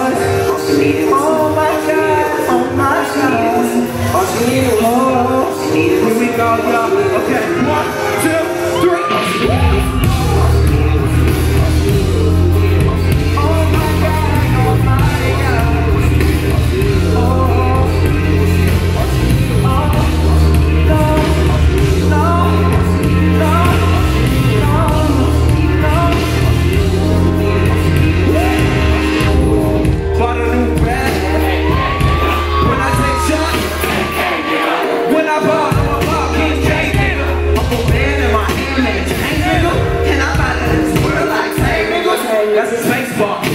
Lord. fuck.